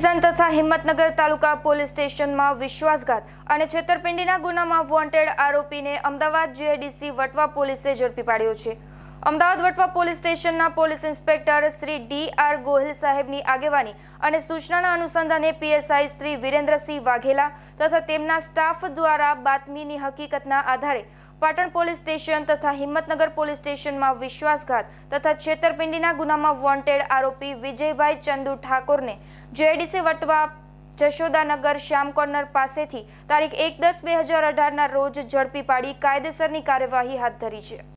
Division તથા હિંમતનગર તાલુકા police સ્ટેશનમાં વિશ્વાસઘાત અને છેતરપિંડીના ગુનામાં વોન્ટેડ આરોપીને અમદાવાદ જીઆઈડીસી વટવા પોલીસે ઝડપી પાડ્યો છે. અમદાવાદ વટવા પોલીસ સ્ટેશનના police inspector Shri D R Gohil સાહેબની આગેવાની અને સૂચનાના અનુસંધાને પીએસઆઈ શ્રી વિરેન્દ્રસિંહ વાઘેલા તથા તેમના સ્ટાફ દ્વારા બાતમીની હકીકતના આધારે પાટણ પોલીસ સ્ટેશન તથા હિંમતનગર પોલીસ સ્ટેશનમાં વિશ્વાસઘાત તથા છેતરપિંડીના ગુનામાં વોન્ટેડ આરોપી વિજયભાઈ ચંદુ ઠાકોરને જેડીસી વટવા જશોદાનગર શ્યામ કોર્નર પાસેથી તારીખ એક દસ બે હજાર અઢારના રોજ ઝડપી પાડી કાયદેસરની કાર્યવાહી હાથ ધરી છે.